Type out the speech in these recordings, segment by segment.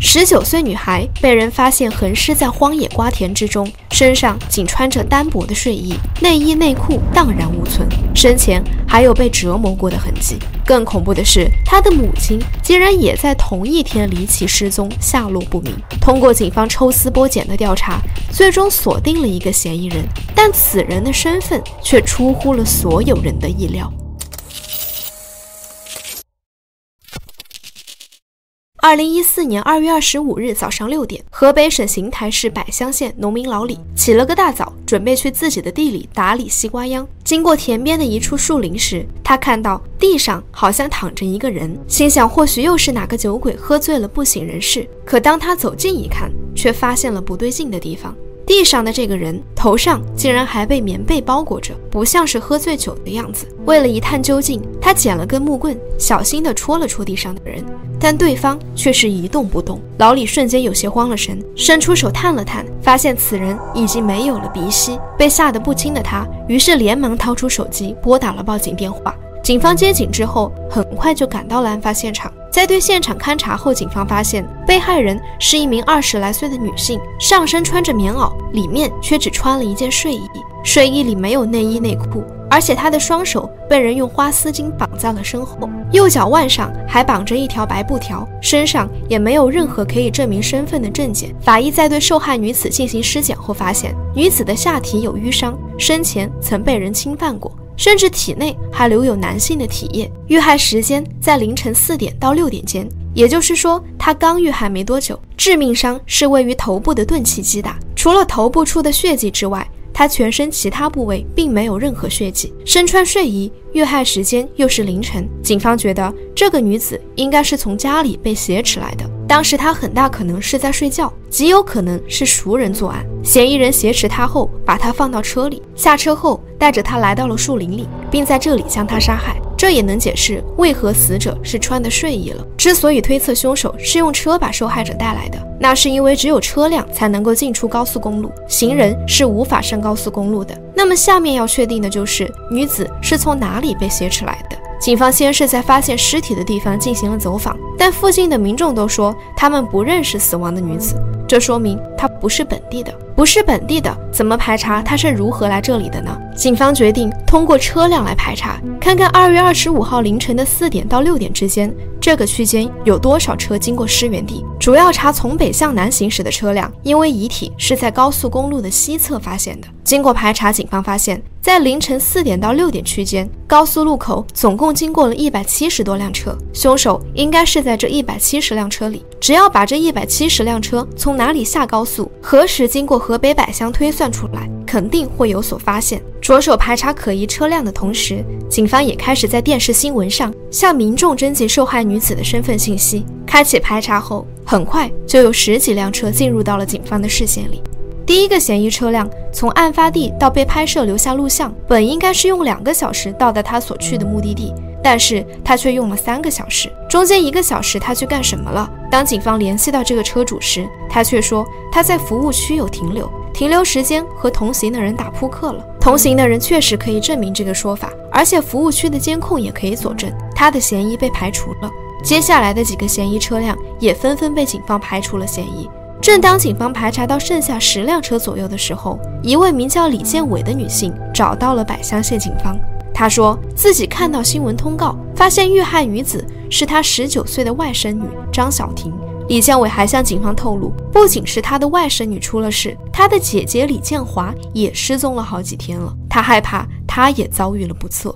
十九岁女孩被人发现横尸在荒野瓜田之中，身上仅穿着单薄的睡衣，内衣内裤荡然无存，生前还有被折磨过的痕迹。更恐怖的是，她的母亲竟然也在同一天离奇失踪，下落不明。通过警方抽丝剥茧的调查，最终锁定了一个嫌疑人，但此人的身份却出乎了所有人的意料。二零一四年二月二十五日早上六点，河北省邢台市柏乡县农民老李起了个大早，准备去自己的地里打理西瓜秧。经过田边的一处树林时，他看到地上好像躺着一个人，心想或许又是哪个酒鬼喝醉了不省人事。可当他走近一看，却发现了不对劲的地方。地上的这个人头上竟然还被棉被包裹着，不像是喝醉酒的样子。为了一探究竟，他捡了根木棍，小心地戳了戳地上的人，但对方却是一动不动。老李瞬间有些慌了神，伸出手探了探，发现此人已经没有了鼻息。被吓得不轻的他，于是连忙掏出手机拨打了报警电话。警方接警之后，很快就赶到了案发现场。在对现场勘查后，警方发现被害人是一名二十来岁的女性，上身穿着棉袄，里面却只穿了一件睡衣，睡衣里没有内衣内裤，而且她的双手被人用花丝巾绑在了身后，右脚腕上还绑着一条白布条，身上也没有任何可以证明身份的证件。法医在对受害女子进行尸检后发现，女子的下体有淤伤，生前曾被人侵犯过。甚至体内还留有男性的体液，遇害时间在凌晨四点到六点间，也就是说，他刚遇害没多久。致命伤是位于头部的钝器击打，除了头部处的血迹之外，他全身其他部位并没有任何血迹。身穿睡衣，遇害时间又是凌晨，警方觉得这个女子应该是从家里被挟持来的。当时她很大可能是在睡觉，极有可能是熟人作案。嫌疑人挟持她后，把她放到车里，下车后。带着他来到了树林里，并在这里将他杀害。这也能解释为何死者是穿的睡衣了。之所以推测凶手是用车把受害者带来的，那是因为只有车辆才能够进出高速公路，行人是无法上高速公路的。那么下面要确定的就是女子是从哪里被挟持来的。警方先是在发现尸体的地方进行了走访，但附近的民众都说他们不认识死亡的女子，这说明她不是本地的。不是本地的，怎么排查他是如何来这里的呢？警方决定通过车辆来排查，看看二月二十五号凌晨的四点到六点之间，这个区间有多少车经过失源地。主要查从北向南行驶的车辆，因为遗体是在高速公路的西侧发现的。经过排查，警方发现，在凌晨四点到六点区间，高速路口总共经过了一百七十多辆车，凶手应该是在这一百七十辆车里。只要把这一百七十辆车从哪里下高速，何时经过。河北百乡推算出来，肯定会有所发现。着手排查可疑车辆的同时，警方也开始在电视新闻上向民众征集受害女子的身份信息。开启排查后，很快就有十几辆车进入到了警方的视线里。第一个嫌疑车辆从案发地到被拍摄留下录像，本应该是用两个小时到达他所去的目的地。但是他却用了三个小时，中间一个小时他去干什么了？当警方联系到这个车主时，他却说他在服务区有停留，停留时间和同行的人打扑克了。同行的人确实可以证明这个说法，而且服务区的监控也可以佐证，他的嫌疑被排除了。接下来的几个嫌疑车辆也纷纷被警方排除了嫌疑。正当警方排查到剩下十辆车左右的时候，一位名叫李建伟的女性找到了百乡县警方。她说自己看到新闻通告，发现遇害女子是他十九岁的外甥女张小婷。李建伟还向警方透露，不仅是他的外甥女出了事，他的姐姐李建华也失踪了好几天了。他害怕她也遭遇了不测。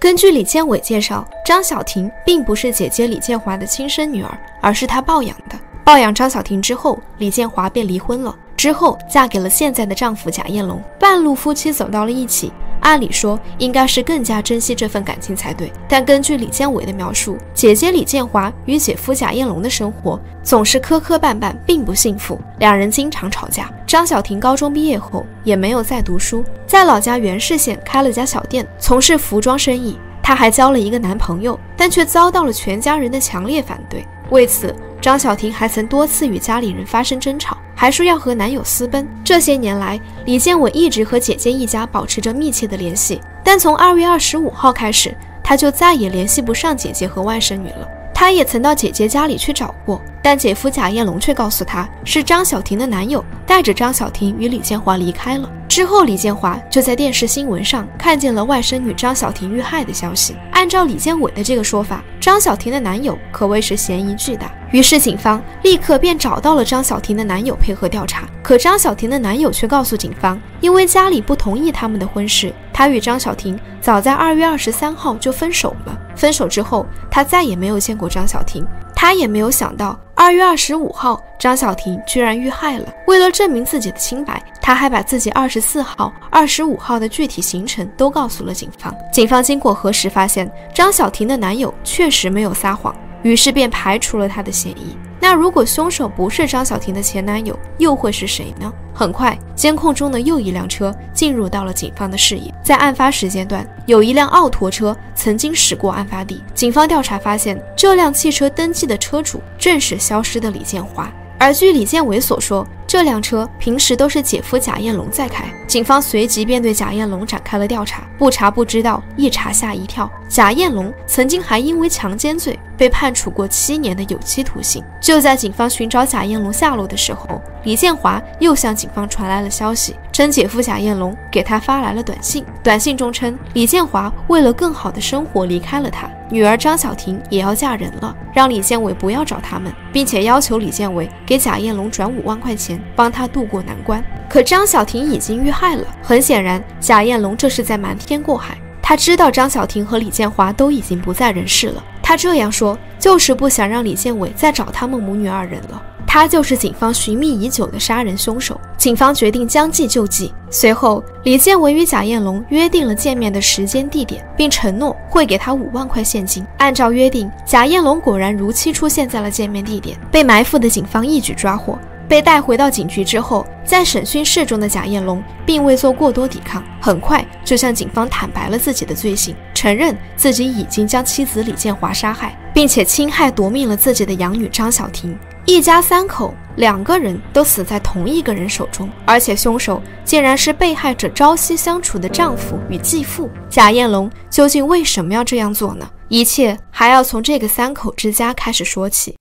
根据李建伟介绍，张小婷并不是姐姐李建华的亲生女儿，而是他抱养的。抱养张小婷之后，李建华便离婚了，之后嫁给了现在的丈夫贾彦龙，半路夫妻走到了一起。按理说应该是更加珍惜这份感情才对，但根据李建伟的描述，姐姐李建华与姐夫贾彦龙的生活总是磕磕绊绊，并不幸福，两人经常吵架。张小婷高中毕业后也没有再读书，在老家元氏县开了家小店，从事服装生意。她还交了一个男朋友，但却遭到了全家人的强烈反对。为此，张小婷还曾多次与家里人发生争吵。还说要和男友私奔。这些年来，李建伟一直和姐姐一家保持着密切的联系，但从二月二十五号开始，他就再也联系不上姐姐和外甥女了。他也曾到姐姐家里去找过，但姐夫贾彦龙却告诉他是张小婷的男友带着张小婷与李建华离开了。之后，李建华就在电视新闻上看见了外甥女张小婷遇害的消息。按照李建伟的这个说法，张小婷的男友可谓是嫌疑巨大。于是，警方立刻便找到了张小婷的男友配合调查。可张小婷的男友却告诉警方，因为家里不同意他们的婚事，他与张小婷早在二月二十三号就分手了。分手之后，他再也没有见过张小婷。他也没有想到，二月二十五号，张小婷居然遇害了。为了证明自己的清白，他还把自己二十四号、二十五号的具体行程都告诉了警方。警方经过核实，发现张小婷的男友确实没有撒谎。于是便排除了他的嫌疑。那如果凶手不是张小婷的前男友，又会是谁呢？很快，监控中的又一辆车进入到了警方的视野。在案发时间段，有一辆奥拓车曾经驶过案发地。警方调查发现，这辆汽车登记的车主正是消失的李建华。而据李建伟所说，这辆车平时都是姐夫贾彦龙在开。警方随即便对贾彦龙展开了调查。不查不知道，一查吓一跳。贾彦龙曾经还因为强奸罪被判处过七年的有期徒刑。就在警方寻找贾彦龙下落的时候，李建华又向警方传来了消息，称姐夫贾彦龙给他发来了短信。短信中称，李建华为了更好的生活离开了他，女儿张小婷也要嫁人了，让李建伟不要找他们，并且要求李建伟给贾彦龙转五万块钱，帮他渡过难关。可张小婷已经遇害了，很显然，贾彦龙这是在瞒天过海。他知道张小婷和李建华都已经不在人世了，他这样说就是不想让李建伟再找他们母女二人了。他就是警方寻觅已久的杀人凶手。警方决定将计就计，随后李建伟与贾彦龙约定了见面的时间地点，并承诺会给他五万块现金。按照约定，贾彦龙果然如期出现在了见面地点，被埋伏的警方一举抓获。被带回到警局之后，在审讯室中的贾彦龙并未做过多抵抗，很快就向警方坦白了自己的罪行，承认自己已经将妻子李建华杀害，并且侵害夺命了自己的养女张小婷。一家三口，两个人都死在同一个人手中，而且凶手竟然是被害者朝夕相处的丈夫与继父贾彦龙。究竟为什么要这样做呢？一切还要从这个三口之家开始说起。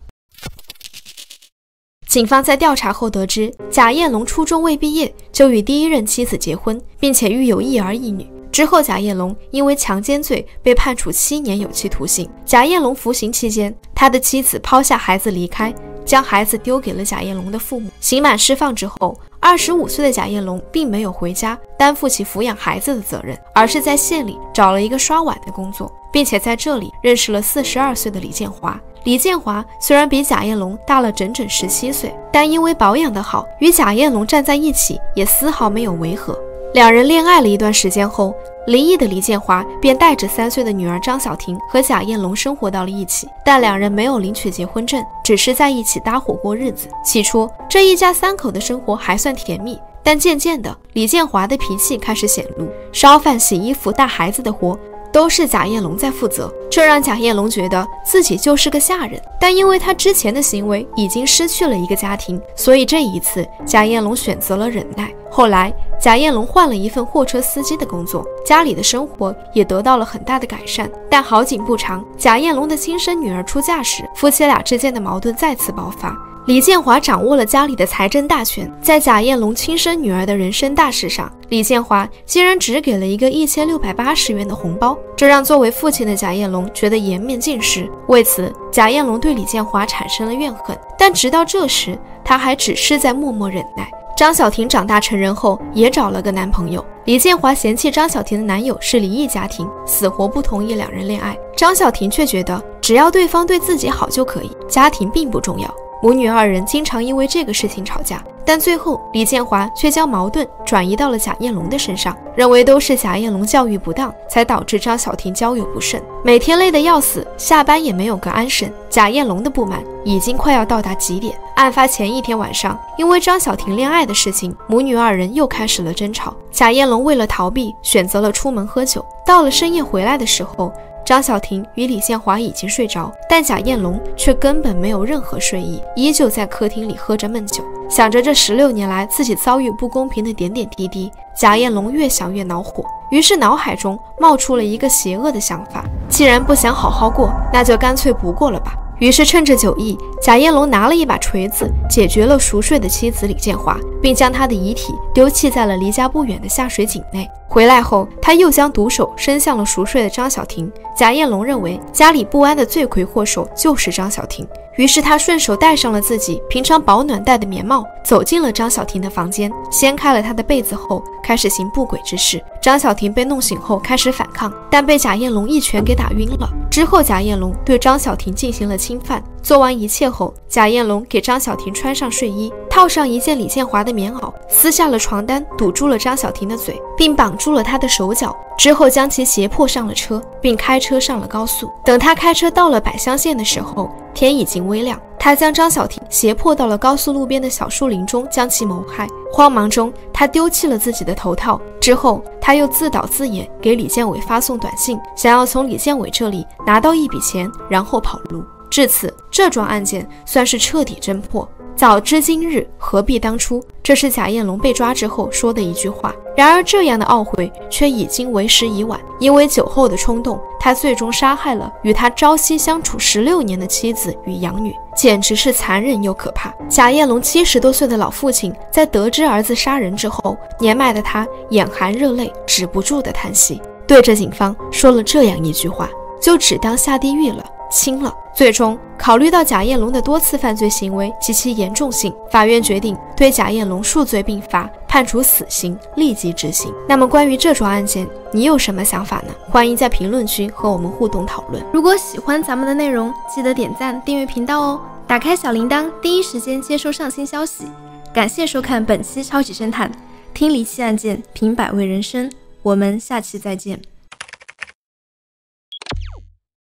警方在调查后得知，贾彦龙初中未毕业就与第一任妻子结婚，并且育有一儿一女。之后，贾彦龙因为强奸罪被判处七年有期徒刑。贾彦龙服刑期间，他的妻子抛下孩子离开，将孩子丢给了贾彦龙的父母。刑满释放之后，二十五岁的贾彦龙并没有回家担负起抚养孩子的责任，而是在县里找了一个刷碗的工作，并且在这里认识了四十二岁的李建华。李建华虽然比贾彦龙大了整整十七岁，但因为保养得好，与贾彦龙站在一起也丝毫没有违和。两人恋爱了一段时间后，离异的李建华便带着三岁的女儿张小婷和贾艳龙生活到了一起。但两人没有领取结婚证，只是在一起搭伙过日子。起初，这一家三口的生活还算甜蜜，但渐渐的，李建华的脾气开始显露，烧饭、洗衣服、带孩子的活。都是贾艳龙在负责，这让贾艳龙觉得自己就是个下人。但因为他之前的行为已经失去了一个家庭，所以这一次贾艳龙选择了忍耐。后来，贾彦龙换了一份货车司机的工作，家里的生活也得到了很大的改善。但好景不长，贾彦龙的亲生女儿出嫁时，夫妻俩之间的矛盾再次爆发。李建华掌握了家里的财政大权，在贾彦龙亲生女儿的人生大事上，李建华竟然只给了一个一千六百八十元的红包，这让作为父亲的贾彦龙觉得颜面尽失。为此，贾彦龙对李建华产生了怨恨。但直到这时，他还只是在默默忍耐。张小婷长大成人后，也找了个男朋友。李建华嫌弃张小婷的男友是离异家庭，死活不同意两人恋爱。张小婷却觉得，只要对方对自己好就可以，家庭并不重要。母女二人经常因为这个事情吵架，但最后李建华却将矛盾转移到了贾艳龙的身上，认为都是贾艳龙教育不当，才导致张小婷交友不慎，每天累得要死，下班也没有个安生。贾艳龙的不满已经快要到达极点。案发前一天晚上，因为张小婷恋爱的事情，母女二人又开始了争吵。贾艳龙为了逃避，选择了出门喝酒。到了深夜回来的时候。张小婷与李建华已经睡着，但贾艳龙却根本没有任何睡意，依旧在客厅里喝着闷酒。想着这十六年来自己遭遇不公平的点点滴滴，贾彦龙越想越恼火，于是脑海中冒出了一个邪恶的想法：既然不想好好过，那就干脆不过了吧。于是趁着酒意，贾彦龙拿了一把锤子，解决了熟睡的妻子李建华，并将他的遗体丢弃在了离家不远的下水井内。回来后，他又将毒手伸向了熟睡的张小婷。贾彦龙认为家里不安的罪魁祸首就是张小婷，于是他顺手戴上了自己平常保暖戴的棉帽，走进了张小婷的房间，掀开了她的被子后，开始行不轨之事。张小婷被弄醒后开始反抗，但被贾彦龙一拳给打晕了。之后，贾彦龙对张小婷进行了侵犯。做完一切后，贾艳龙给张小婷穿上睡衣，套上一件李建华的棉袄，撕下了床单，堵住了张小婷的嘴，并绑住了她的手脚。之后将其胁迫上了车，并开车上了高速。等他开车到了百香县的时候，天已经微亮。他将张小婷胁迫到了高速路边的小树林中，将其谋害。慌忙中，他丢弃了自己的头套。之后，他又自导自演，给李建伟发送短信，想要从李建伟这里拿到一笔钱，然后跑路。至此，这桩案件算是彻底侦破。早知今日，何必当初？这是贾彦龙被抓之后说的一句话。然而，这样的懊悔却已经为时已晚。因为酒后的冲动，他最终杀害了与他朝夕相处十六年的妻子与养女，简直是残忍又可怕。贾彦龙七十多岁的老父亲，在得知儿子杀人之后，年迈的他眼含热泪，止不住的叹息，对着警方说了这样一句话：“就只当下地狱了。”轻了。最终，考虑到贾彦龙的多次犯罪行为及其严重性，法院决定对贾彦龙数罪并罚，判处死刑，立即执行。那么，关于这桩案件，你有什么想法呢？欢迎在评论区和我们互动讨论。如果喜欢咱们的内容，记得点赞、订阅频道哦，打开小铃铛，第一时间接收上新消息。感谢收看本期超级侦探，听离奇案件，品百味人生。我们下期再见。